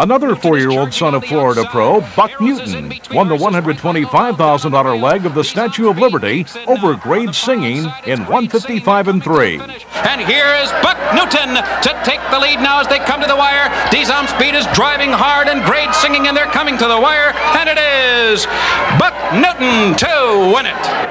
Another four-year-old son of Florida Pro, Buck Newton, won the $125,000 leg of the Statue of Liberty over Grade Singer in 155 and 3. And here is Buck Newton to take the lead now as they come to the wire. Dizom Speed is driving hard and Grade Singer, and they're coming to the wire, and it is Buck Newton to win it.